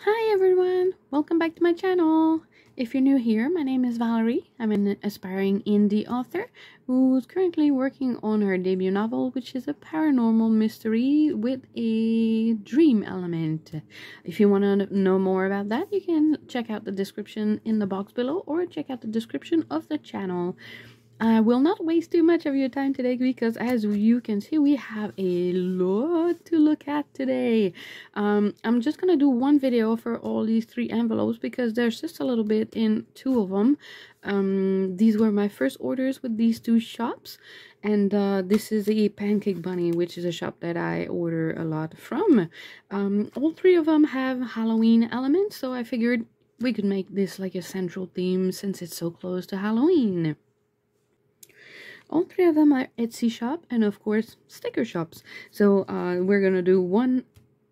Hi everyone, welcome back to my channel. If you're new here, my name is Valerie. I'm an aspiring indie author who's currently working on her debut novel, which is a paranormal mystery with a dream element. If you want to know more about that, you can check out the description in the box below or check out the description of the channel. I will not waste too much of your time today because as you can see we have a lot to look at today. Um, I'm just gonna do one video for all these three envelopes because there's just a little bit in two of them. Um, these were my first orders with these two shops and uh, this is a Pancake Bunny which is a shop that I order a lot from. Um, all three of them have Halloween elements so I figured we could make this like a central theme since it's so close to Halloween. All three of them are Etsy shop and of course sticker shops. So uh, we're gonna do one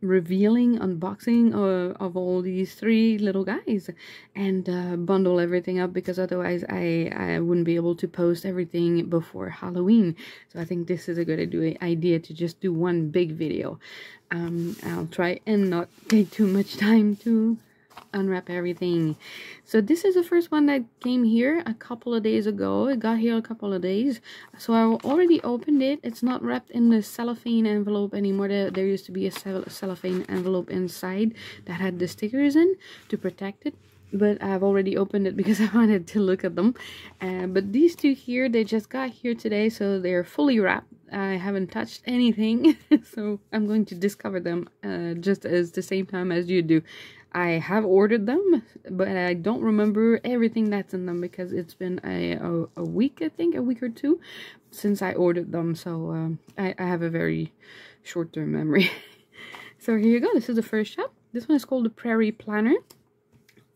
revealing unboxing of, of all these three little guys and uh, bundle everything up because otherwise I, I wouldn't be able to post everything before Halloween. So I think this is a good idea to just do one big video. Um, I'll try and not take too much time to unwrap everything. So this is the first one that came here a couple of days ago. It got here a couple of days. So i already opened it. It's not wrapped in the cellophane envelope anymore. There, there used to be a cellophane envelope inside that had the stickers in to protect it but I've already opened it because I wanted to look at them. Uh, but these two here, they just got here today, so they're fully wrapped. I haven't touched anything, so I'm going to discover them uh, just as the same time as you do. I have ordered them, but I don't remember everything that's in them because it's been a, a, a week, I think, a week or two since I ordered them. So um, I, I have a very short-term memory. so here you go. This is the first shop. This one is called the Prairie Planner.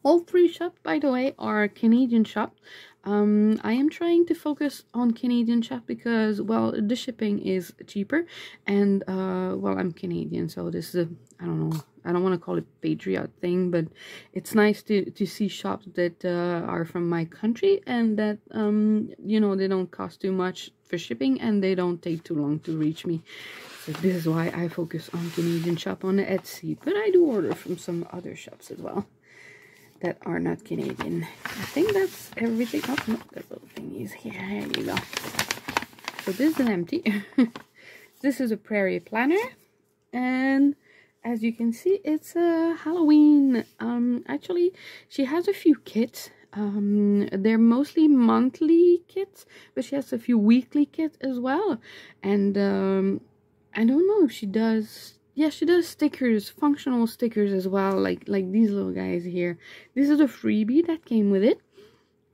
All three shops, by the way, are Canadian shops. Um, I am trying to focus on Canadian shop because, well, the shipping is cheaper. And, uh, well, I'm Canadian, so this is a, I don't know, I don't want to call it patriot thing, but it's nice to, to see shops that uh, are from my country and that, um, you know, they don't cost too much for shipping and they don't take too long to reach me. So this is why I focus on Canadian shop on Etsy, but I do order from some other shops as well that are not Canadian. I think that's everything. Oh, no, that little thingies here. You go. So this is an empty. this is a prairie planner and as you can see it's a halloween um actually she has a few kits um they're mostly monthly kits but she has a few weekly kits as well and um i don't know if she does yeah she does stickers functional stickers as well like like these little guys here this is a freebie that came with it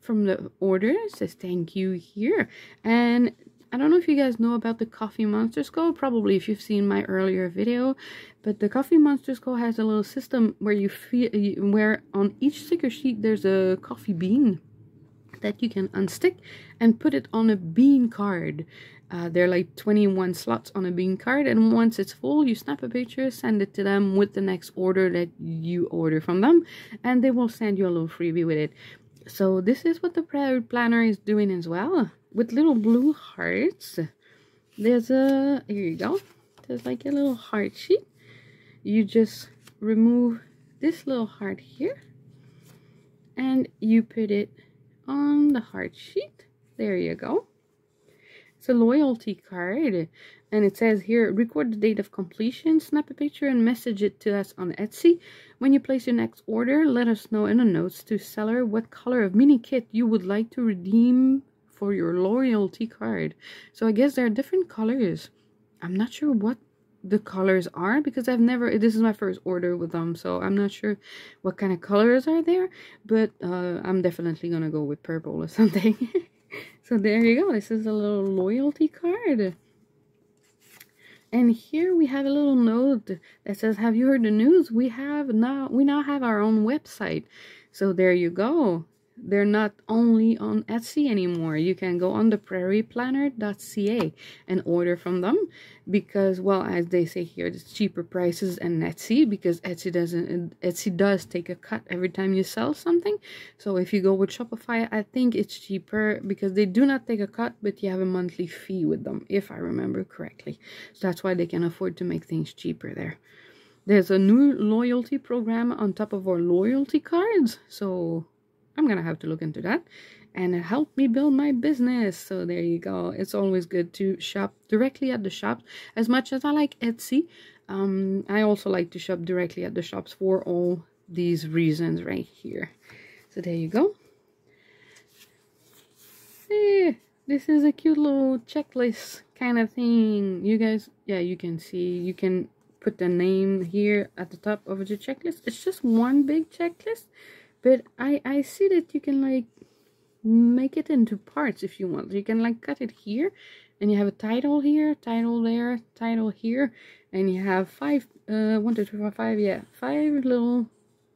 from the order it says thank you here and I don't know if you guys know about the Coffee Monsterz Co. Probably if you've seen my earlier video. But the Coffee Monsterz Co. has a little system where you feel where on each sticker sheet there's a coffee bean that you can unstick and put it on a bean card. Uh, there are like 21 slots on a bean card and once it's full you snap a picture send it to them with the next order that you order from them and they will send you a little freebie with it so this is what the planner is doing as well with little blue hearts. There's a, here you go. There's like a little heart sheet. You just remove this little heart here. And you put it on the heart sheet. There you go. It's a loyalty card. And it says here, record the date of completion, snap a picture and message it to us on Etsy. When you place your next order, let us know in the notes to seller what color of mini kit you would like to redeem for your loyalty card. So I guess there are different colors. I'm not sure what the colors are because I've never this is my first order with them so I'm not sure what kind of colors are there but uh, I'm definitely gonna go with purple or something. So there you go this is a little loyalty card. And here we have a little note that says have you heard the news? We have now we now have our own website. So there you go they're not only on Etsy anymore. You can go on the prairieplanner.ca and order from them because, well, as they say here, it's cheaper prices than Etsy because Etsy doesn't. Etsy does take a cut every time you sell something. So if you go with Shopify, I think it's cheaper because they do not take a cut, but you have a monthly fee with them, if I remember correctly. So that's why they can afford to make things cheaper there. there's a new loyalty program on top of our loyalty cards. So I'm to have to look into that. And it helped me build my business. So there you go. It's always good to shop directly at the shops. As much as I like Etsy, um, I also like to shop directly at the shops for all these reasons right here. So there you go. Eh, this is a cute little checklist kind of thing. You guys, yeah, you can see, you can put the name here at the top of the checklist. It's just one big checklist, but I, I see that you can like make it into parts if you want. You can like cut it here and you have a title here, title there, title here, and you have five, uh, one, two, three, four, five, yeah, five little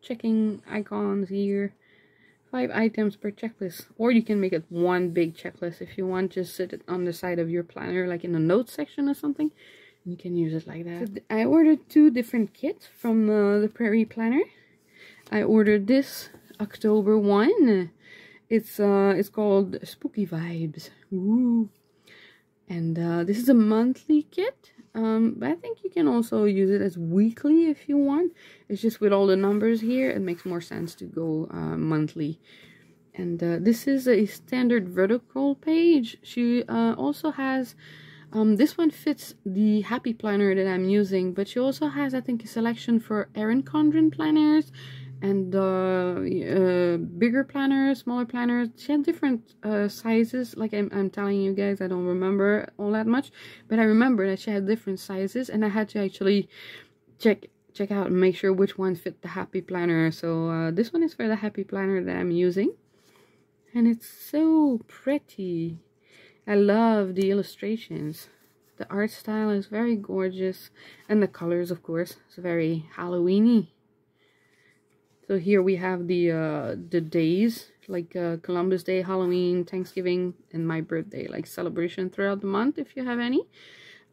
checking icons here five items per checklist. Or you can make it one big checklist if you want. Just sit it on the side of your planner like in the notes section or something. You can use it like that. So i ordered two different kits from uh, the prairie planner i ordered this october one it's uh it's called spooky vibes and uh, this is a monthly kit um, but I think you can also use it as weekly if you want. It's just with all the numbers here, it makes more sense to go uh, monthly. And uh, this is a standard vertical page. She uh, also has, um, this one fits the Happy Planner that I'm using, but she also has, I think, a selection for Erin Condren planners and uh, uh, bigger planners, smaller planners. She had different uh, sizes. Like I'm, I'm telling you guys, I don't remember all that much, but I remember that she had different sizes, and I had to actually check check out and make sure which one fit the Happy Planner. So uh, this one is for the Happy Planner that I'm using, and it's so pretty. I love the illustrations. The art style is very gorgeous, and the colors, of course, it's very Halloweeny. So here we have the uh, the days, like uh, Columbus Day, Halloween, Thanksgiving, and my birthday, like celebration throughout the month if you have any.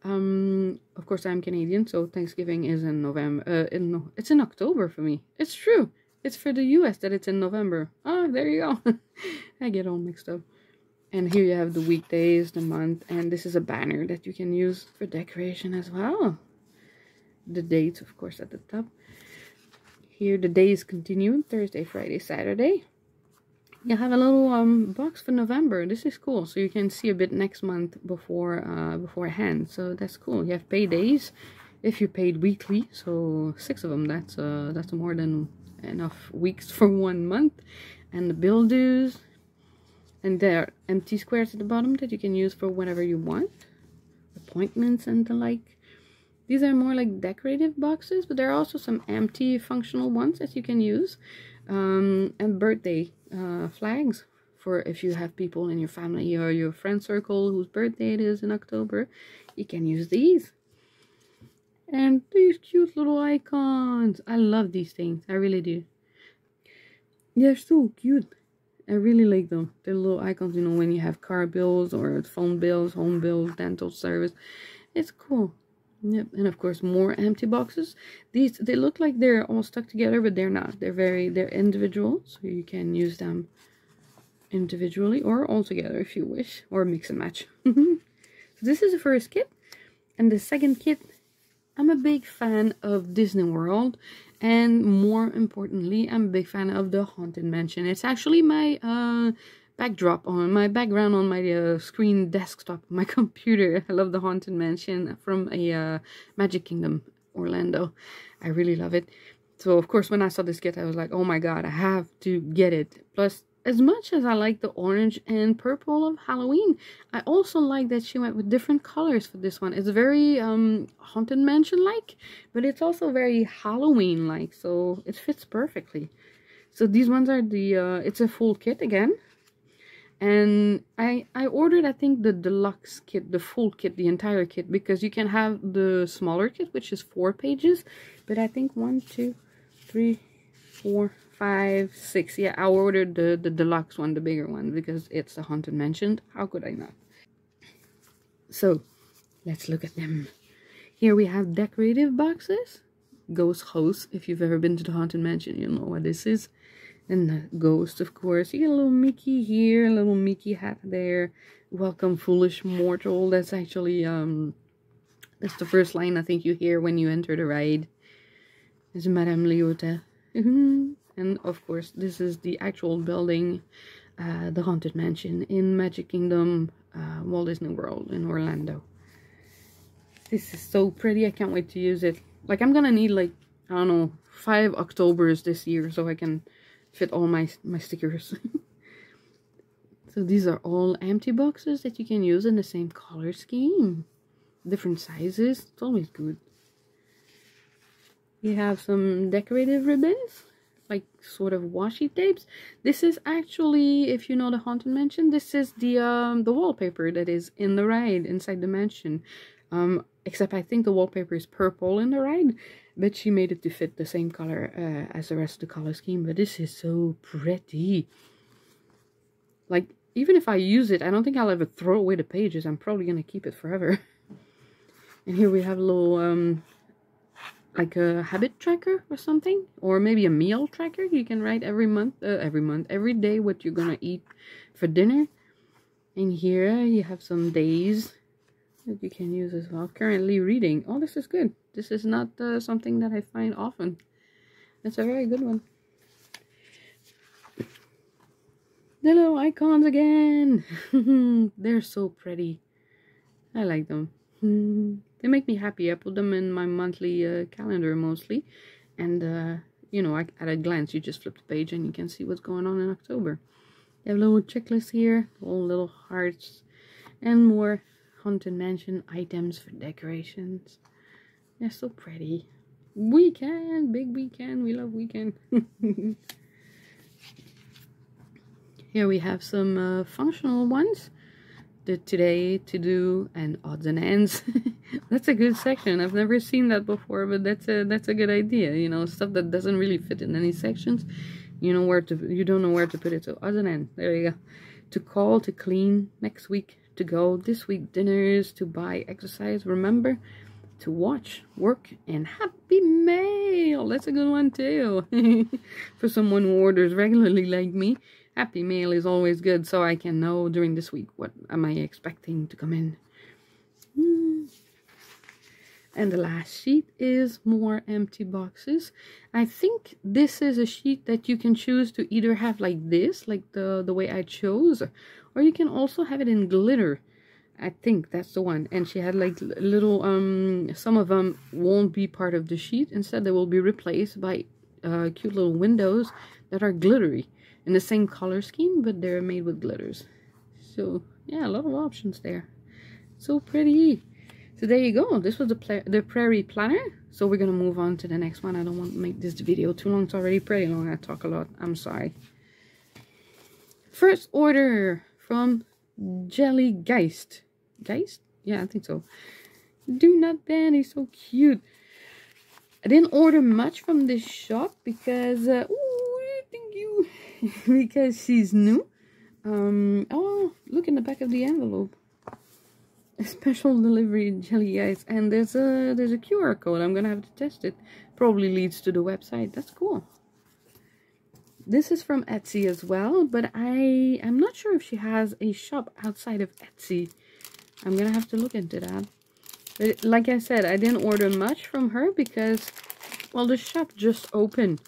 Um, of course, I'm Canadian, so Thanksgiving is in November. Uh, in it's in October for me. It's true. It's for the U.S. that it's in November. Oh, there you go. I get all mixed up. And here you have the weekdays, the month, and this is a banner that you can use for decoration as well. The dates, of course, at the top. Here the days continue, Thursday, Friday, Saturday. You have a little um, box for November. This is cool, so you can see a bit next month before uh, beforehand. So that's cool. You have pay days if you paid weekly, so six of them. That's uh, that's more than enough weeks for one month. And the bill dues, and there are empty squares at the bottom that you can use for whatever you want, appointments and the like. These are more like decorative boxes, but there are also some empty functional ones that you can use. Um, and birthday uh, flags for if you have people in your family or your friend circle whose birthday it is in October, you can use these. And these cute little icons. I love these things. I really do. They're so cute. I really like them. They're little icons, you know, when you have car bills or phone bills, home bills, dental service. It's cool. Yep, and of course more empty boxes. These they look like they're all stuck together, but they're not. They're very they're individual, so you can use them individually or all together if you wish, or mix and match. so this is the first kit, and the second kit. I'm a big fan of Disney World, and more importantly, I'm a big fan of the Haunted Mansion. It's actually my uh backdrop on my background on my uh, screen desktop my computer. I love the haunted mansion from a uh, magic kingdom orlando. I really love it. So of course when i saw this kit i was like oh my god i have to get it. Plus as much as I like the orange and purple of Halloween, I also like that she went with different colors for this one. It's very um, Haunted Mansion-like, but it's also very Halloween-like, so it fits perfectly. So these ones are the, uh, it's a full kit again and I I ordered I think the deluxe kit the full kit the entire kit because you can have the smaller kit which is four pages. But I think one two three four five six. Yeah I ordered the the deluxe one the bigger one because it's a haunted mansion. How could I not? So let's look at them. Here we have decorative boxes. Ghost house if you've ever been to the haunted mansion you'll know what this is and the ghost, of course. You get a little Mickey here, a little Mickey hat there. Welcome, foolish mortal. That's actually, um, that's the first line I think you hear when you enter the ride. It's Madame Leota. and of course, this is the actual building, uh, the Haunted Mansion in Magic Kingdom, uh, Walt Disney World in Orlando. This is so pretty. I can't wait to use it. Like, I'm gonna need, like, I don't know, five Octobers this year so I can fit all my, my stickers. so these are all empty boxes that you can use in the same color scheme. Different sizes. It's always good. You have some decorative ribbons like sort of washi tapes. This is actually, if you know the Haunted Mansion, this is the um, the wallpaper that is in the ride inside the mansion. Um, except I think the wallpaper is purple in the ride, but she made it to fit the same color uh, as the rest of the color scheme. But this is so pretty. Like, even if I use it, I don't think I'll ever throw away the pages. I'm probably to keep it forever. and here we have a little um, like a habit tracker or something or maybe a meal tracker you can write every month uh, every month every day what you're gonna eat for dinner and here you have some days that you can use as well. Currently reading. Oh this is good. This is not uh, something that i find often. It's a very good one. The little icons again. They're so pretty. I like them. They make me happy. I put them in my monthly uh, calendar mostly. And, uh, you know, at a glance, you just flip the page and you can see what's going on in October. You have a little checklist here, little hearts, and more Haunted Mansion items for decorations. They're so pretty. Weekend, big weekend. We love weekend. Here we have some uh, functional ones the today to do and odds and ends that's a good section i've never seen that before but that's a that's a good idea you know stuff that doesn't really fit in any sections you know where to you don't know where to put it so odds and ends there you go to call to clean next week to go this week dinners to buy exercise remember to watch work and happy mail that's a good one too for someone who orders regularly like me happy mail is always good so I can know during this week what am I expecting to come in. Hmm. And the last sheet is more empty boxes. I think this is a sheet that you can choose to either have like this, like the, the way I chose, or you can also have it in glitter. I think that's the one. And she had like little, um, some of them won't be part of the sheet. Instead, they will be replaced by uh, cute little windows that are glittery in the same color scheme, but they're made with glitters. So, yeah, a lot of options there. So pretty. So there you go. This was the, the Prairie Planner. So we're going to move on to the next one. I don't want to make this video too long. It's already pretty long. I talk a lot. I'm sorry. First order from Jellygeist. Geist? Yeah, I think so. Do not ban. He's so cute. I didn't order much from this shop because... Uh, ooh, thank you. because she's new. Um, oh, look in the back of the envelope. A special delivery Jellygeist, and there's a there's a QR code. I'm gonna have to test it. Probably leads to the website. That's cool. This is from Etsy as well, but I I'm not sure if she has a shop outside of Etsy. I'm gonna have to look into that. But like I said, I didn't order much from her because, well, the shop just opened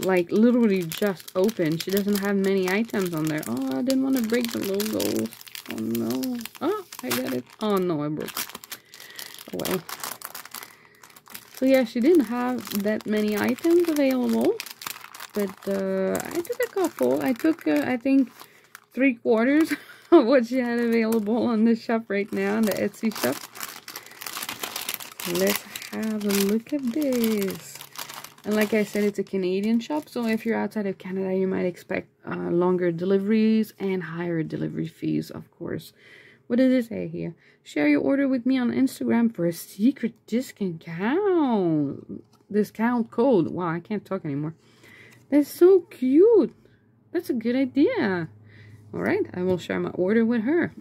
like literally just opened. She doesn't have many items on there. Oh, I didn't want to break the logos. Oh no. Oh, I got it. Oh no, I broke. it. Oh well. So yeah, she didn't have that many items available. But uh, I took a couple. I took, uh, I think, three quarters of what she had available on the shop right now, on the Etsy shop. Let's have a look at this. And like I said, it's a Canadian shop, so if you're outside of Canada, you might expect uh, longer deliveries and higher delivery fees, of course. What does it say here? Share your order with me on Instagram for a secret discount discount code. Wow, I can't talk anymore. That's so cute. That's a good idea. All right, I will share my order with her.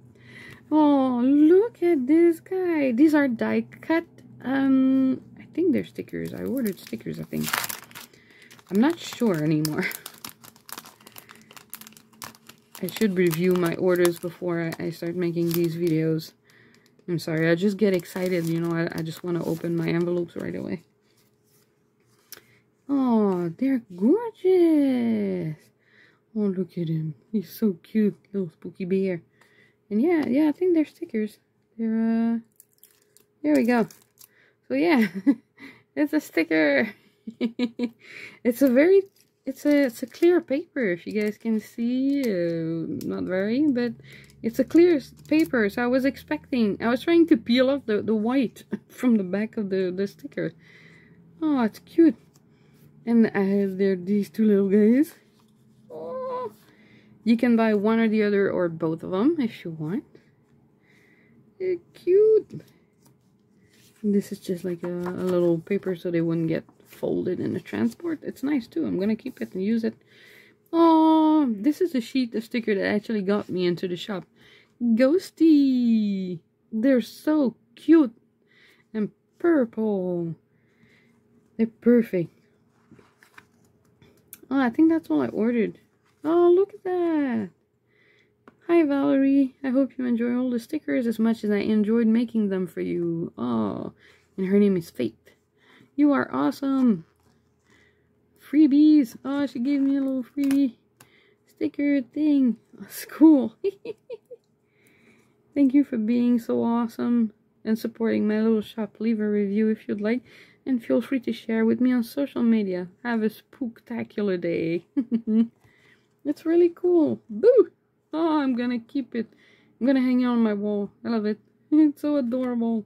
oh, look at this guy. These are die cut um I think they're stickers. I ordered stickers, I think. I'm not sure anymore. I should review my orders before I start making these videos. I'm sorry, I just get excited, you know, I, I just want to open my envelopes right away. Oh, they're gorgeous. Oh, look at him. He's so cute. Little spooky bear. And yeah, yeah, I think they're stickers. They're, uh, there we go. So yeah, it's a sticker. it's a very, it's a, it's a clear paper, if you guys can see. Uh, not very, but it's a clear paper. So I was expecting, I was trying to peel off the, the white from the back of the, the sticker. Oh, it's cute. And I have there these two little guys. Oh, you can buy one or the other or both of them if you want. They're cute. And this is just like a, a little paper so they wouldn't get folded in the transport. It's nice too. I'm going to keep it and use it. Oh, this is a sheet of sticker that actually got me into the shop. Ghosty. They're so cute and purple. They're perfect. Oh, I think that's all I ordered. Oh, look at that. Hi, Valerie. I hope you enjoy all the stickers as much as I enjoyed making them for you. Oh, and her name is Faith. You are awesome. Freebies. Oh, she gave me a little freebie sticker thing. That's cool. Thank you for being so awesome and supporting my little shop. Leave a review if you'd like and feel free to share with me on social media. Have a spooktacular day. it's really cool. Boo! Oh, I'm gonna keep it. I'm gonna hang it on my wall. I love it. It's so adorable.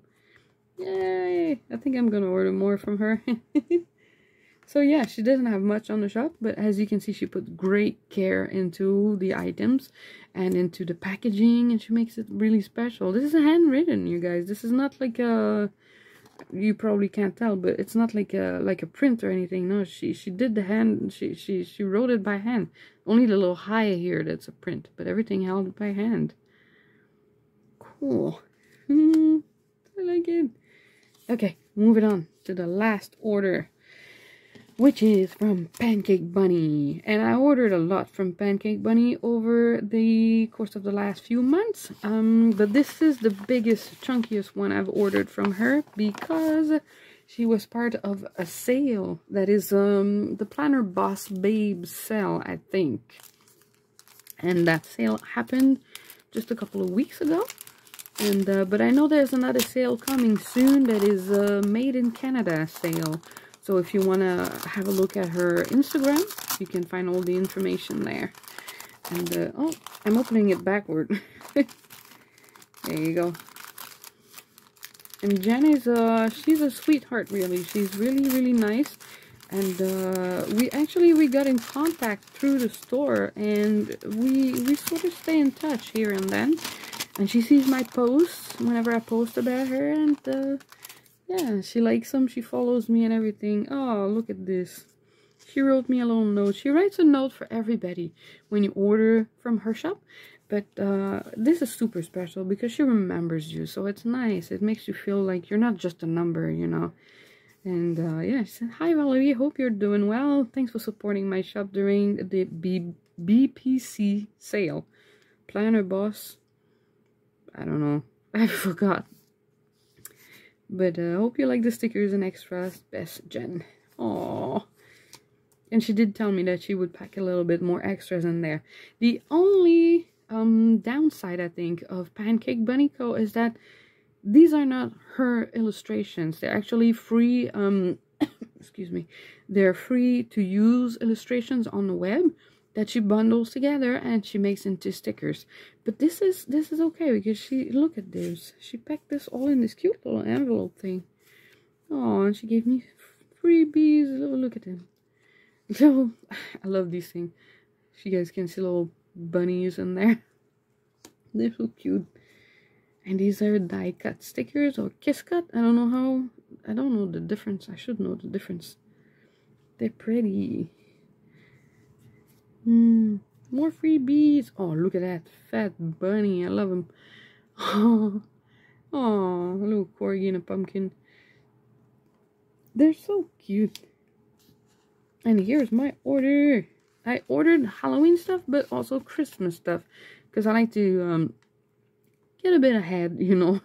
Yay! I think I'm gonna order more from her. so yeah, she doesn't have much on the shop, but as you can see, she put great care into the items and into the packaging, and she makes it really special. This is handwritten, you guys. This is not like a you probably can't tell, but it's not like a like a print or anything. No, she she did the hand. She she she wrote it by hand. Only the little high here that's a print, but everything held by hand. Cool. Hmm, I like it. Okay, moving on to the last order which is from Pancake Bunny. And I ordered a lot from Pancake Bunny over the course of the last few months. Um, but this is the biggest, chunkiest one I've ordered from her because she was part of a sale that is um, the Planner Boss Babe sale, I think. And that sale happened just a couple of weeks ago. And uh, But I know there's another sale coming soon that is a Made in Canada sale so if you want to have a look at her Instagram, you can find all the information there. And, uh, oh, I'm opening it backward. there you go. And Jen is, uh, she's a sweetheart, really. She's really, really nice. And, uh, we actually, we got in contact through the store. And we, we sort of stay in touch here and then. And she sees my posts whenever I post about her. And, uh, yeah, she likes them. She follows me and everything. Oh, look at this. She wrote me a little note. She writes a note for everybody when you order from her shop. But uh, this is super special because she remembers you. So it's nice. It makes you feel like you're not just a number, you know. And uh, yeah, she said, Hi Valerie, hope you're doing well. Thanks for supporting my shop during the B BPC sale. Planner Boss. I don't know. I forgot. But I uh, hope you like the stickers and extras. Best Jen. Aww. And she did tell me that she would pack a little bit more extras in there. The only um, downside, I think, of Pancake Bunny Co. is that these are not her illustrations. They're actually free, um, excuse me, they're free to use illustrations on the web that she bundles together and she makes into stickers. But this is this is okay because she look at this. She packed this all in this cute little envelope thing. Oh, and she gave me freebies. Oh, look at them. So I love these things. You guys can see little bunnies in there. They're so cute. And these are die cut stickers or kiss cut. I don't know how. I don't know the difference. I should know the difference. They're pretty. Mm, more freebies. Oh, look at that fat bunny. I love him. Oh, oh, a little corgi and a pumpkin. They're so cute. And here's my order. I ordered Halloween stuff, but also Christmas stuff. Because I like to um, get a bit ahead, you know.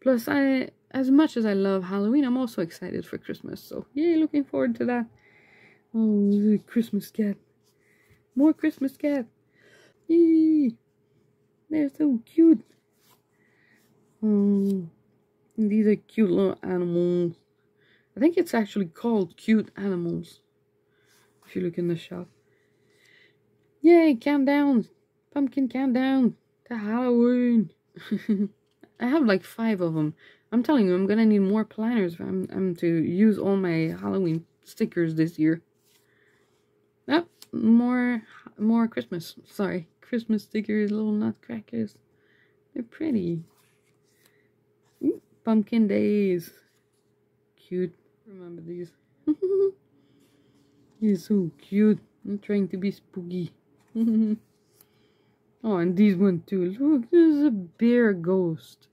Plus, I as much as I love Halloween, I'm also excited for Christmas. So, yay, looking forward to that. Oh, Christmas cat. More Christmas cat. Yay. They're so cute. Oh, these are cute little animals. I think it's actually called cute animals. If you look in the shop. Yay, countdown. Pumpkin countdown to Halloween. I have like five of them. I'm telling you, I'm gonna need more planners. I'm, I'm to use all my Halloween stickers this year. Oh, more, more Christmas. Sorry, Christmas stickers, little nutcrackers. They're pretty. Ooh, pumpkin days. Cute. Remember these. He's so cute. I'm trying to be spooky. oh, and these one too. Look, there's a bear ghost.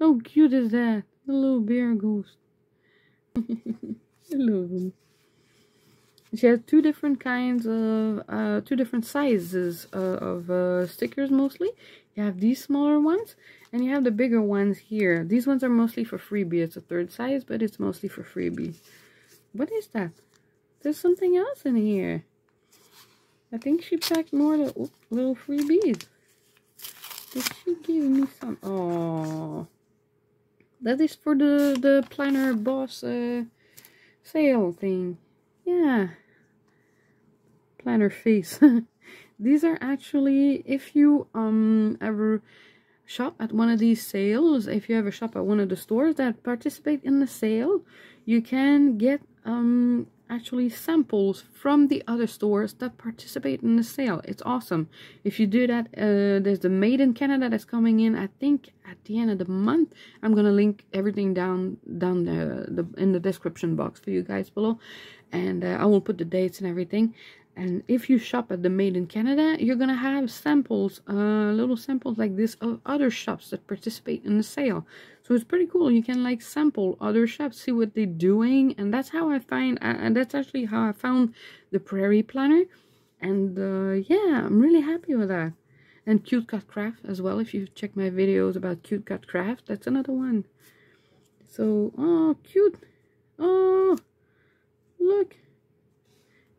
How cute is that? A little bear ghost. I love him. She has two different kinds of, uh, two different sizes uh, of uh, stickers mostly. You have these smaller ones, and you have the bigger ones here. These ones are mostly for freebie. It's a third size, but it's mostly for freebie. What is that? There's something else in here. I think she packed more little, little freebies. Did she give me some? Oh, that is for the the planner boss uh, sale thing. Yeah, planner face. these are actually if you um ever shop at one of these sales, if you ever shop at one of the stores that participate in the sale, you can get um actually samples from the other stores that participate in the sale. It's awesome. If you do that, uh, there's the Made in Canada that's coming in, I think, at the end of the month. I'm to link everything down down the, the in the description box for you guys below. And uh, I will put the dates and everything. And if you shop at the Made in Canada, you're going to have samples, uh, little samples like this of other shops that participate in the sale. So it's pretty cool. You can like sample other shops, see what they're doing. And that's how I find, uh, and that's actually how I found the Prairie Planner. And uh, yeah, I'm really happy with that. And Cute Cut Craft as well. If you check my videos about Cute Cut Craft, that's another one. So, oh, cute. Oh, look.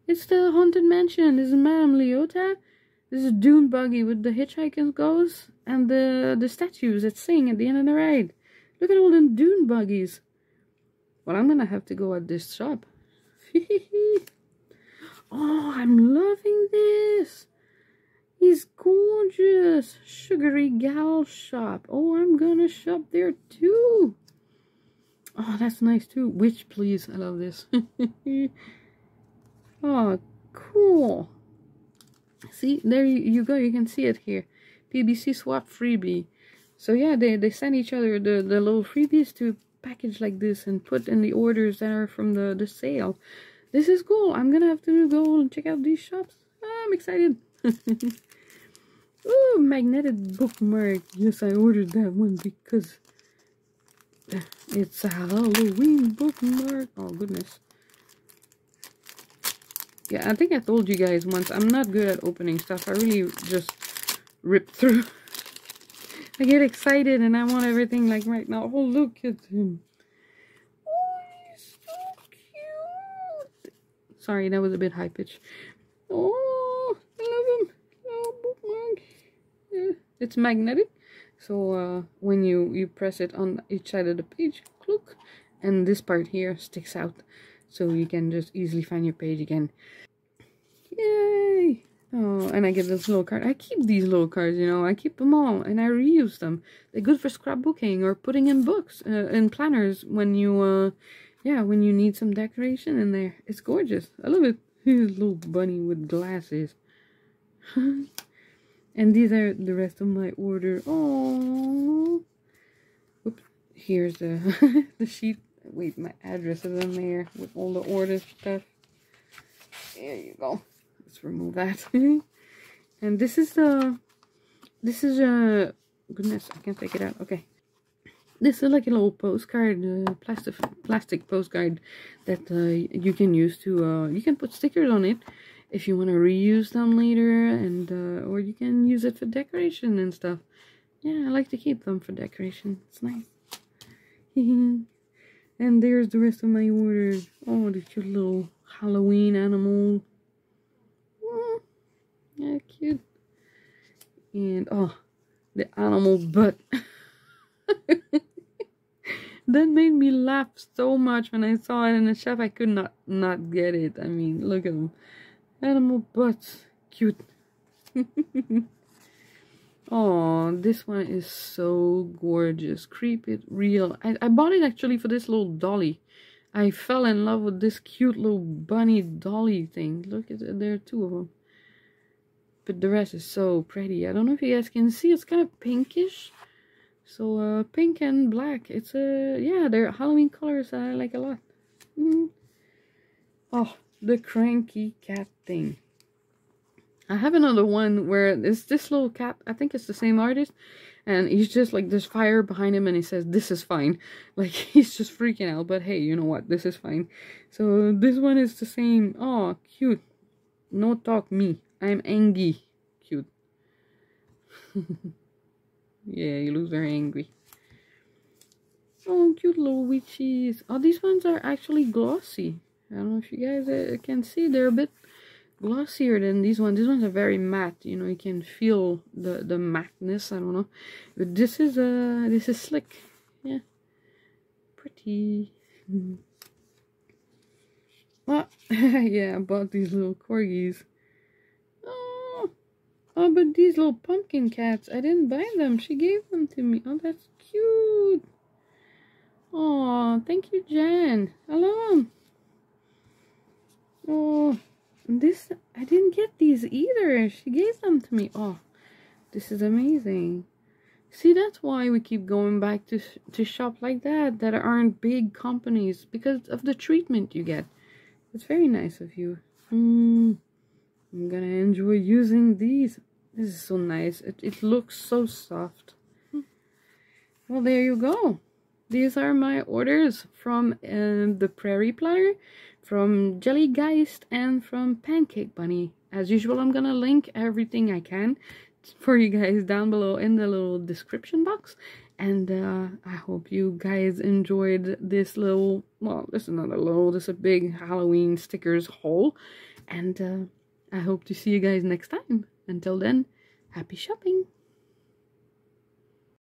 It's the Haunted Mansion. This is Madame Leota. This is Doom Buggy with the hitchhiking ghosts and the, the statues that sing at the end of the ride. Look at all the Doom Buggies. Well, I'm to have to go at this shop. oh, I'm loving this. He's gorgeous. Sugary Gal shop. Oh, I'm to shop there too. Oh, that's nice too. Witch, please. I love this. Oh, cool. See, there you go. You can see it here. PBC swap freebie. So yeah, they, they send each other the, the little freebies to package like this and put in the orders that are from the, the sale. This is cool. I'm gonna have to go and check out these shops. I'm excited. Ooh, magnetic bookmark. Yes, I ordered that one because it's a Halloween bookmark. Oh, goodness. Yeah, I think I told you guys once, I'm not good at opening stuff. I really just rip through. I get excited and I want everything like right now. Oh, look at him. Oh, he's so cute. Sorry, that was a bit high pitch. Oh, I love him. Oh, bookmark. Yeah, it's magnetic. So uh, when you, you press it on each side of the page, look, and this part here sticks out so you can just easily find your page again. Yay! Oh, and I get this little card. I keep these little cards, you know. I keep them all, and I reuse them. They're good for scrapbooking or putting in books, uh, in planners when you, uh, yeah, when you need some decoration in there. It's gorgeous. I love it. His little bunny with glasses. and these are the rest of my order. Oh. Here's the the sheet wait, my address is in there with all the order stuff. There you go. Let's remove that. and this is the, this is a, goodness, I can't take it out. Okay. This is like a little postcard, uh, plastic plastic postcard that uh, you can use to, uh, you can put stickers on it if you want to reuse them later and, uh, or you can use it for decoration and stuff. Yeah, I like to keep them for decoration. It's nice. And there's the rest of my orders. Oh, the cute little Halloween animal. Mm, yeah, cute. And oh, the animal butt. that made me laugh so much when I saw it in the shop. I could not not get it. I mean, look at them. Animal butts. Cute. oh, this one is so gorgeous. Creep it real. I, I bought it actually for this little dolly. I fell in love with this cute little bunny dolly thing. Look at. There are two of them. But the rest is so pretty. I don't know if you guys can see. It's kind of pinkish. So uh, pink and black. It's a uh, yeah, they're Halloween colors that I like a lot. Mm -hmm. Oh, the cranky cat thing. I have another one where it's this little cat. I think it's the same artist, and he's just like there's fire behind him, and he says this is fine. Like he's just freaking out. But hey, you know what? This is fine. So this one is the same. Oh, cute. No talk me. I'm angry. Cute. Yeah, he looks very angry. Oh, cute little witches. Oh, these ones are actually glossy. I don't know if you guys uh, can see. They're a bit glossier than these ones. These ones are very matte. You know, you can feel the the mattness. I don't know, but this is uh this is slick. Yeah, pretty. Oh, yeah, I bought these little corgis. Oh, oh, but these little pumpkin cats, I didn't buy them. She gave them to me. Oh, that's cute. Oh, thank you, Jen. I love them. Oh, this, I didn't get these either. She gave them to me. Oh, this is amazing. See, that's why we keep going back to, to shop like that, that aren't big companies, because of the treatment you get. It's very nice of you. Hmm. I'm gonna enjoy using these. This is so nice. It, it looks so soft. Well, there you go. These are my orders from uh, the Prairie Planner, from Jellygeist, and from Pancake Bunny. As usual, I'm gonna link everything I can for you guys down below in the little description box. And uh, I hope you guys enjoyed this little, well, this is not a little, this is a big Halloween stickers haul. And uh, I hope to see you guys next time. Until then, happy shopping!